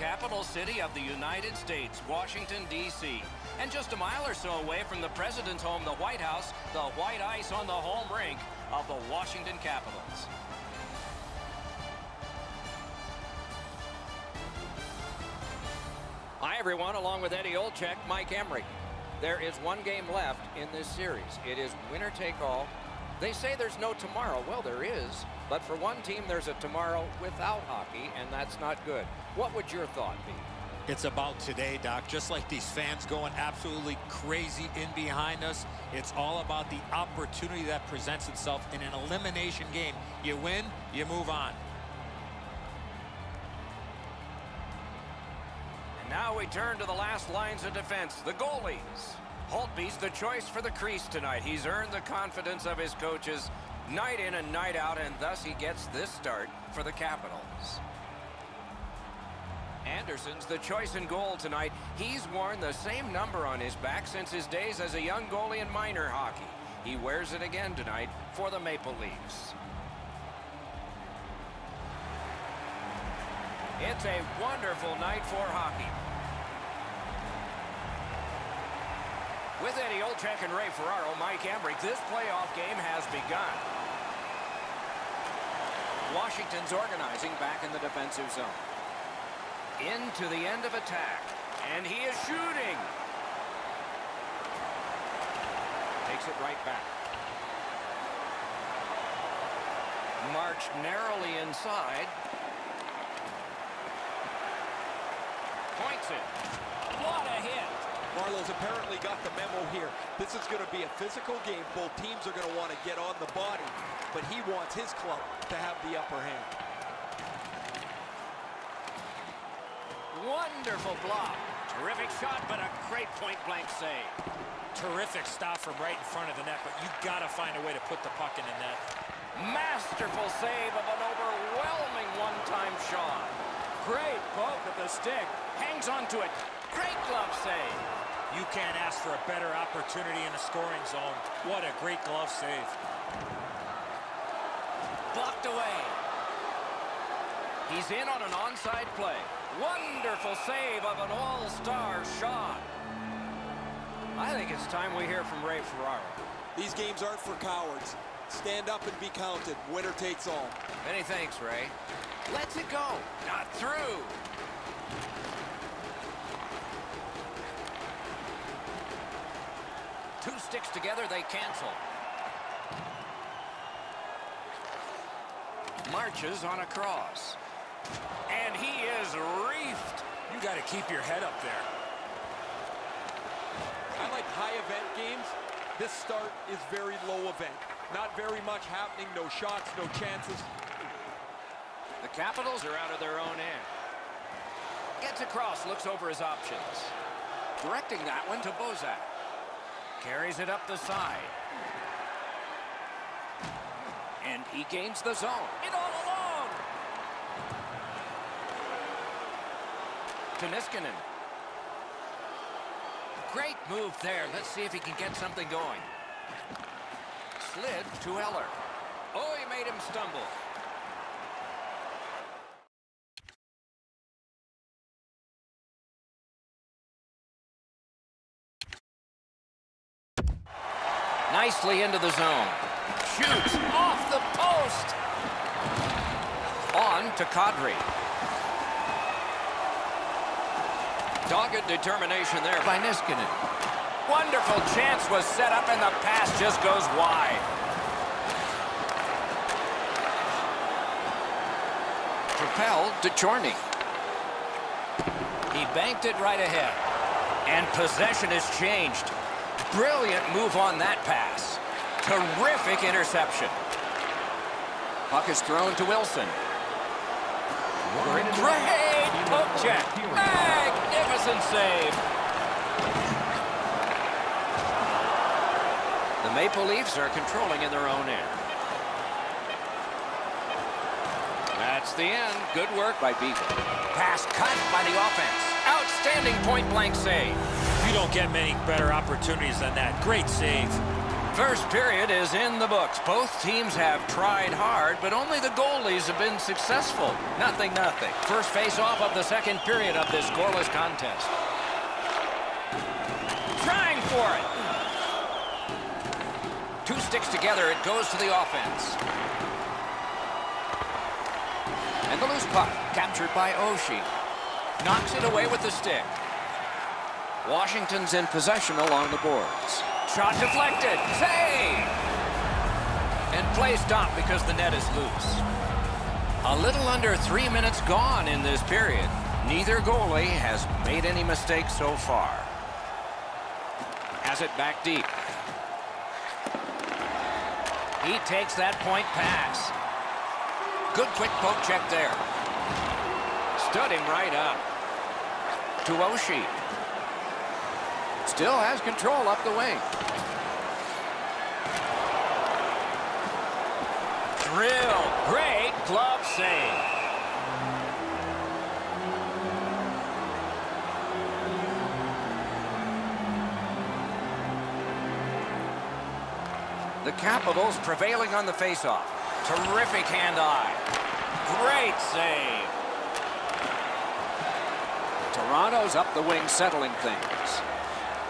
capital city of the United States, Washington, D.C. And just a mile or so away from the president's home, the White House, the white ice on the home rink of the Washington Capitals. Hi, everyone. Along with Eddie Olczyk, Mike Emrick. There is one game left in this series. It is winner take all. They say there's no tomorrow. Well, there is. But for one team, there's a tomorrow without hockey, and that's not good. What would your thought be? It's about today, Doc. Just like these fans going absolutely crazy in behind us, it's all about the opportunity that presents itself in an elimination game. You win, you move on. And now we turn to the last lines of defense, the goalies. Holtby's the choice for the crease tonight. He's earned the confidence of his coaches night in and night out, and thus he gets this start for the Capitals. Andersen's the choice in goal tonight. He's worn the same number on his back since his days as a young goalie in minor hockey. He wears it again tonight for the Maple Leafs. It's a wonderful night for hockey. With Eddie Olczyk and Ray Ferraro, Mike Emrick, this playoff game has begun. Washington's organizing back in the defensive zone. Into the end of attack. And he is shooting. Takes it right back. Marched narrowly inside. Points it. What a hit. Marleau's apparently got the memo here. This is going to be a physical game. Both teams are going to want to get on the body, but he wants his club to have the upper hand. Wonderful block. Terrific shot, but a great point-blank save. Terrific stop from right in front of the net, but you got to find a way to put the puck in the net. Masterful save of an overwhelming one-time shot. Great poke at the stick. Hangs onto it. Great glove save. You can't ask for a better opportunity in the scoring zone. What a great glove save. Blocked away. He's in on an onside play. Wonderful save of an all-star shot. I think it's time we hear from Ray Ferraro. These games aren't for cowards. Stand up and be counted. Winner takes all. Many thanks, Ray. Let's it go. Not through. Sticks together, they cancel. Marches on a cross. And he is reefed. You got to keep your head up there. I like high event games. This start is very low event. Not very much happening, no shots, no chances. The Capitals are out of their own end. Gets across, looks over his options. Directing that one to Bozak. Carries it up the side. And he gains the zone. It all alone. To Niskanen. Great move there. Let's see if he can get something going. Slid to Eller. Oh, he made him stumble. Nicely into the zone. Shoots off the post. On to Kadri. Dogged determination there by Niskanen. Wonderful chance was set up and the pass just goes wide. Propelled to Chorney. He banked it right ahead. And possession has changed. Brilliant move on that pass. Terrific interception. Puck is thrown to Wilson. Great poke check. Magnificent save. The Maple Leafs are controlling in their own end. That's the end. Good work by Beagle. Pass cut by the offense. Outstanding point-blank save. You don't get many better opportunities than that. Great save. First period is in the books. Both teams have tried hard, but only the goalies have been successful. Nothing, nothing. First face-off of the second period of this scoreless contest. Trying for it. Two sticks together, it goes to the offense. And the loose puck, captured by Oshie. Knocks it away with the stick. Washington's in possession along the boards. Shot deflected. Save! And play stopped because the net is loose. A little under three minutes gone in this period. Neither goalie has made any mistakes so far. Has it back deep. He takes that point pass. Good quick poke check there. Stood him right up. To Oshie. Still has control up the wing. Drill. Great glove save. The Capitals prevailing on the faceoff. Terrific hand-eye. Great save. Toronto's up the wing settling things.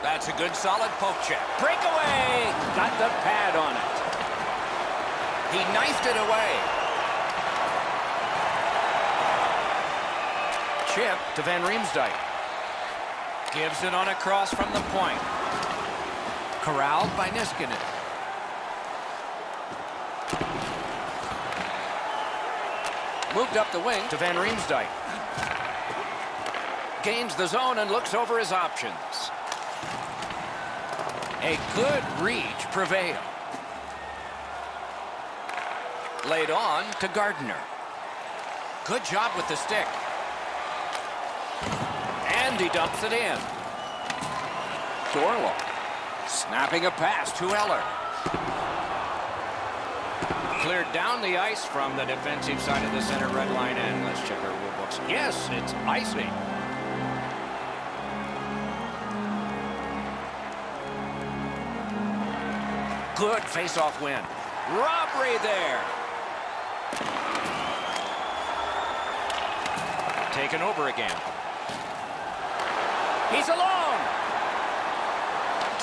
That's a good solid poke check. Breakaway! Got the pad on it. He knifed it away. Chip to Van Riemsdyk. Gives it on a cross from the point. Corralled by Niskanen. Moved up the wing to Van Riemsdyk. Gains the zone and looks over his options. A good reach prevailed. Laid on to Gardiner. Good job with the stick. And he dumps it in. Dorlo snapping a pass to Eller. Cleared down the ice from the defensive side of the center red line. And let's check our rule books. Yes, it's icing. Good face-off win. Robbery there. Taken over again. He's alone.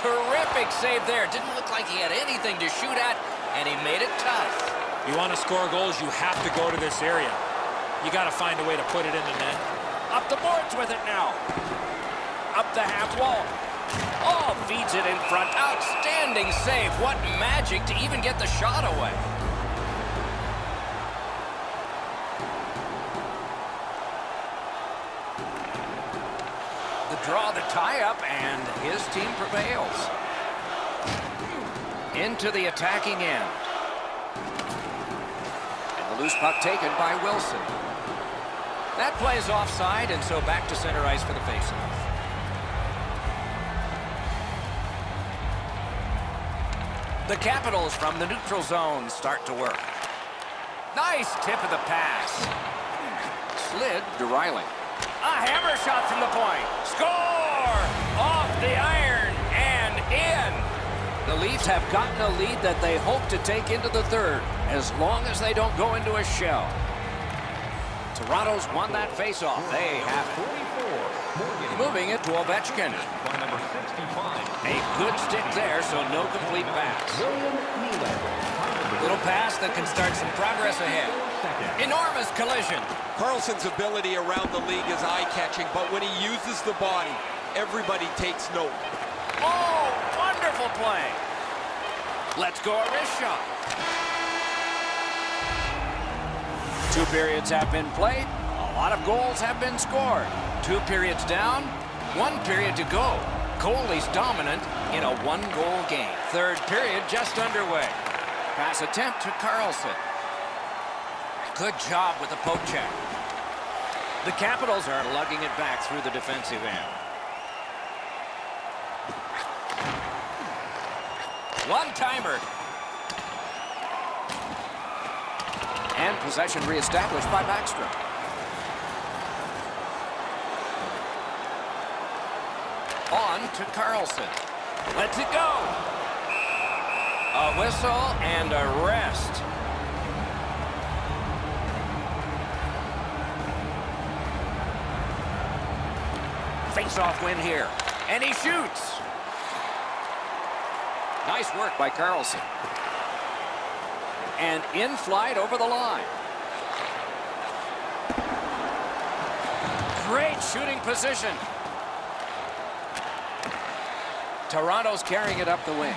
Terrific save there. Didn't look like he had anything to shoot at, and he made it tough. You want to score goals, you have to go to this area. You got to find a way to put it in the net. Up the boards with it now. Up the half wall. Oh, feeds it in front. Outstanding save. What magic to even get the shot away. The draw, the tie-up, and his team prevails. Into the attacking end. And the loose puck taken by Wilson. That plays offside, and so back to center ice for the faceoff. The Capitals from the neutral zone start to work. Nice tip of the pass. Slid to Rielly. A hammer shot from the point. Score! Off the iron and in. The Leafs have gotten a lead that they hope to take into the third, as long as they don't go into a shell. Toronto's won that faceoff. They have it. Moving it to Ovechkin. A good stick there, so no complete pass. Little pass that can start some progress ahead. Enormous collision. Carlson's ability around the league is eye-catching, but when he uses the body, everybody takes note. Oh, wonderful play. Let's go a wrist shot. Two periods have been played. A lot of goals have been scored. Two periods down, one period to go. Goalie's dominant in a one-goal game. Third period just underway. Pass attempt to Carlson. Good job with the poke check. The Capitals are lugging it back through the defensive end. One-timer. And possession reestablished by Backstrom. On to Carlson. Let's it go. A whistle and a rest. Face-off win here. And he shoots. Nice work by Carlson. And in flight over the line. Great shooting position. Toronto's carrying it up the wing.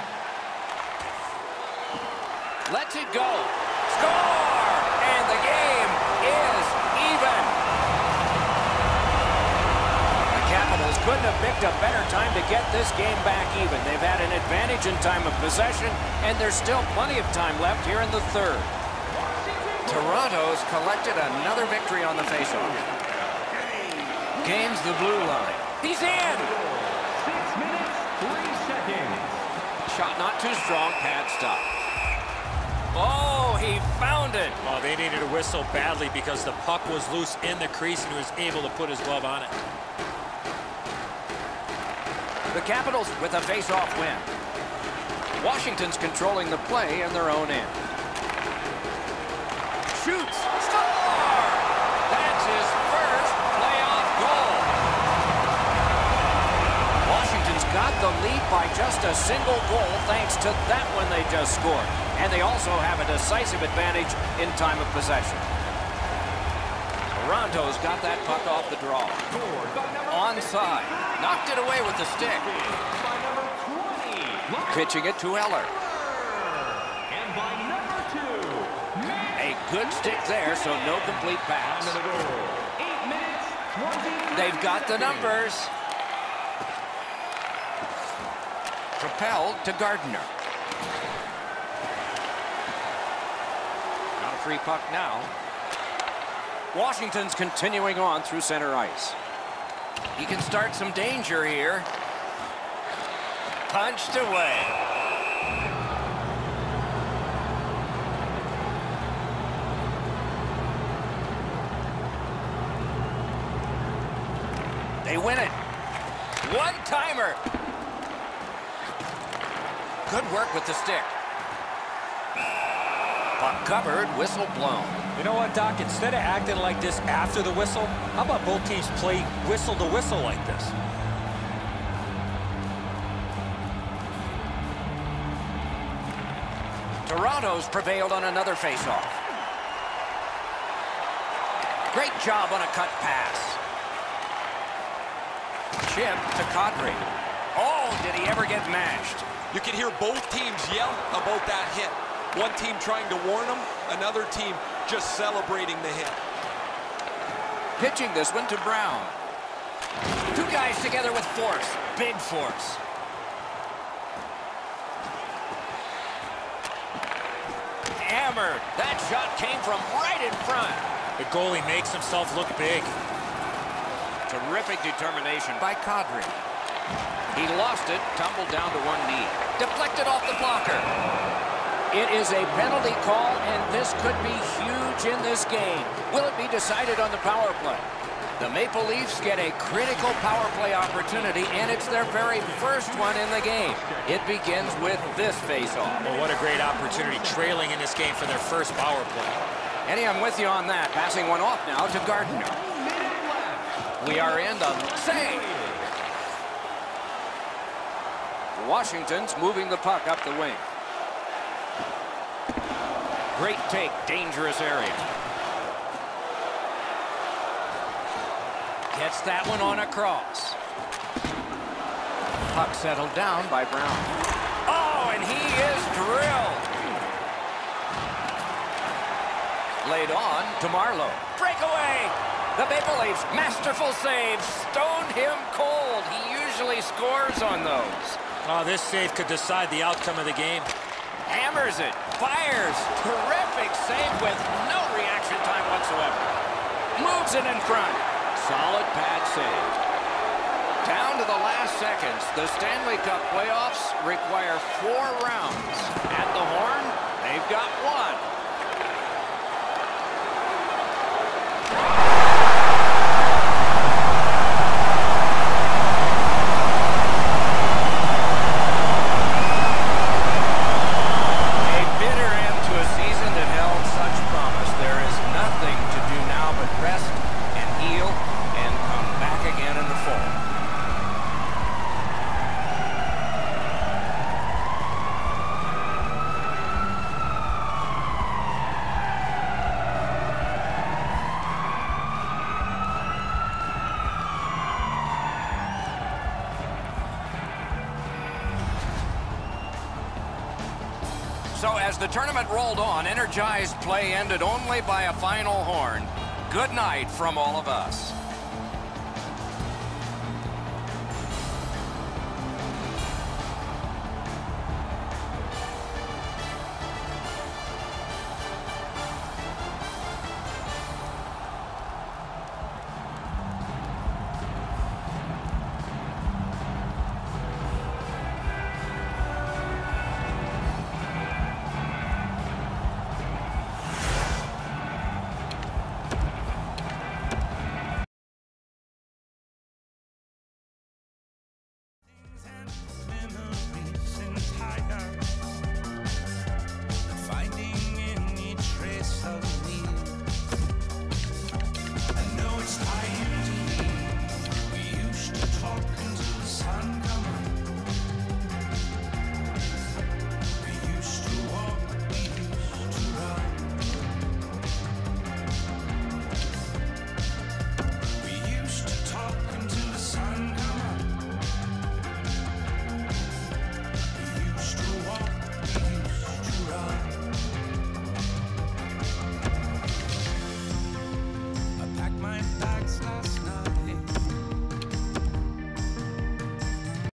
Lets it go. Score! Couldn't have picked a better time to get this game back even. They've had an advantage in time of possession, and there's still plenty of time left here in the third. Toronto's collected another victory on the faceoff. Gains the blue line. He's in! Six minutes, three seconds. Shot not too strong, pad stop. Oh, he found it. Oh, they needed a whistle badly because the puck was loose in the crease and he was able to put his glove on it. The Capitals with a face-off win. Washington's controlling the play in their own end. Shoots. That's his first playoff goal. Washington's got the lead by just a single goal thanks to that one they just scored. And they also have a decisive advantage in time of possession. Toronto's got that puck off the draw. Onside. Knocked it away with the stick. by number 20. Locke. Pitching it to Eller. And by number two, A good stick there, so no complete pass. Time of the goal. Eight minutes, 20 They've got the numbers. Propelled to Gardiner. Not a free puck now. Washington's continuing on through center ice. He can start some danger here. Punched away. They win it. One timer. Good work with the stick. Puck covered, whistle blown. You know what, Doc? Instead of acting like this after the whistle, how about both teams play whistle to whistle like this? Toronto's prevailed on another faceoff. Great job on a cut pass. Chip to Kadri. Oh, did he ever get mashed? You can hear both teams yell about that hit. One team trying to warn them, another team just celebrating the hit. Pitching this one to Brown. Two guys together with force. Big force. Hammered. That shot came from right in front. The goalie makes himself look big. Terrific determination by Kadri. He lost it, tumbled down to one knee. Deflected off the blocker. It is a penalty call, and this could be huge in this game. Will it be decided on the power play? The Maple Leafs get a critical power play opportunity, and it's their very first one in the game. It begins with this faceoff. Well, what a great opportunity trailing in this game for their first power play. Eddie, I'm with you on that. Passing one off now to Gardiner. We are in the save. Washington's moving the puck up the wing. Great take, dangerous area. Gets that one on a cross. Puck settled down by Brown. Oh, and he is drilled. Laid on to Marleau. Breakaway. The Maple Leafs, masterful save, stoned him cold. He usually scores on those. Oh, this save could decide the outcome of the game. Hammers it, fires. Terrific save with no reaction time whatsoever. Moves it in front. Solid pad save. Down to the last seconds. The Stanley Cup playoffs require four rounds. At the horn, they've got So as the tournament rolled on, energized play ended only by a final horn. Good night from all of us.